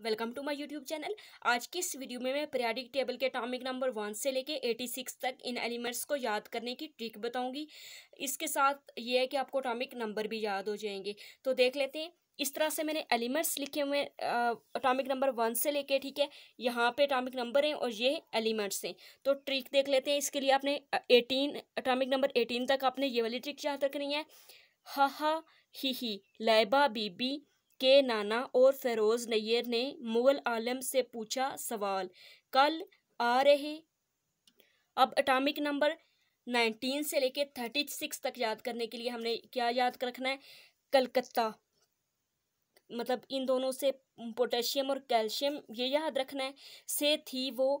Welcome to my YouTube channel. आज की इस वीडियो में मैं पीरियाडिक टेबल के टॉमिक नंबर वन से लेके एटी सिक्स तक इन एलिमेंट्स को याद करने की ट्रिक बताऊँगी। इसके साथ ये है कि आपको टॉमिक नंबर भी याद हो जाएँगे। तो देख लेते हैं। इस तरह से मैंने एलिमेंट्स लिखे हुए अटोमिक नंबर वन से लेके, ठीक है, यहाँ पे अटोमिक नंबर हैं और ये एलिमेंट्स हैं। तो ट्रिक देख लेते हैं। इसके लिए आपने एटीन अटोमिक नंबर एटीन तक आपने ये वाली ट्रिक याद रखनी है। हा हा ही ही लैबा, बीबी के नाना और फेरोज नैयर ने मुगल आलम से पूछा सवाल, कल आ रहे? अब अटामिक नंबर नाइनटीन से लेके थर्टी सिक्स तक याद करने के लिए हमने क्या याद रखना है? कलकत्ता। मतलब इन दोनों से पोटेशियम और कैल्शियम, ये याद रखना है। से थी वो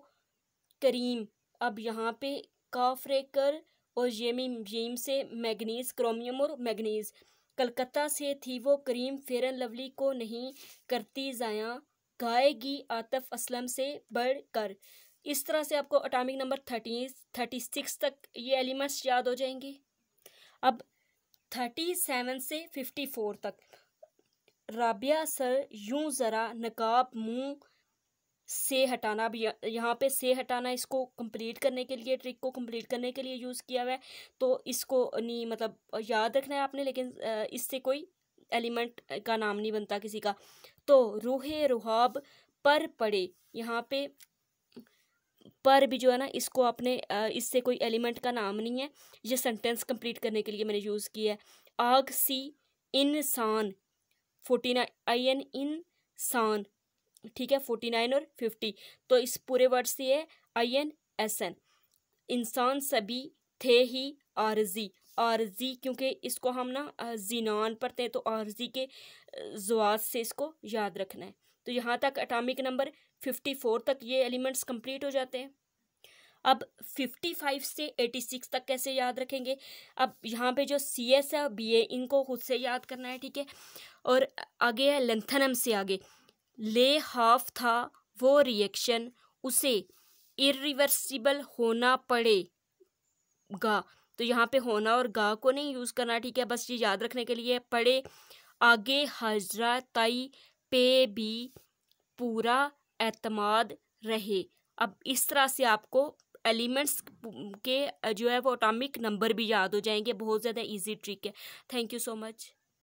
करीम। अब यहाँ पे काफ्रेकर और येम से मैग्नीज, क्रोमियम और मैग्नीज। कलकत्ता से थी वो करीम फेरन लवली को नहीं करती ज़ाया। गाएगी आतफ असलम से बढ़ कर इस तरह से आपको atomic number thirty thirty six तक ये एलिमेंट्स याद हो जाएँगे। अब थर्टी सेवन से फिफ्टी फोर तक। राबिया सर यूँ ज़रा नकाब मुँह से हटाना भी यहाँ पे से हटाना इसको कंप्लीट करने के लिए ट्रिक को कंप्लीट करने के लिए यूज़ किया हुआ है। तो इसको नहीं मतलब याद रखना है आपने, लेकिन इससे कोई एलिमेंट का नाम नहीं बनता किसी का। तो रूहे रुहाब पर पड़े, यहाँ पे पर भी जो है ना, इसको अपने इससे कोई एलिमेंट का नाम नहीं है। ये सेंटेंस कंप्लीट करने के लिए मैंने यूज़ किया है। आग सी इंसान, फोर्टी नाइन आई एन इंसान ठीक है फोर्टी नाइन और फिफ्टी तो इस पूरे वर्ड से है आई एन एस एन इंसान सभी थे ही आरजी। आरजी क्योंकि इसको हम ना जीनान पढ़ते हैं तो आरजी के जवाब से इसको याद रखना है। तो यहाँ तक अटामिक नंबर फिफ्टी फोर तक ये एलिमेंट्स कंप्लीट हो जाते हैं। अब फिफ्टी फाइव से एटी सिक्स तक कैसे याद रखेंगे? अब यहाँ पे जो सी एस है बी ए इनको खुद से याद करना है, ठीक है? और आगे है लेंथनम से आगे। ले हाफ़ था वो रिएक्शन उसे इरिवर्सिबल होना पड़ेगा तो यहाँ पे होना और गा को नहीं यूज़ करना ठीक है, बस ये याद रखने के लिए पड़े आगे हजरा तई पे भी पूरा एतमाद रहे। अब इस तरह से आपको एलिमेंट्स के, जो है वो अटामिक नंबर भी याद हो जाएँगे, बहुत ज़्यादा इजी ट्रिक है। Thank you so much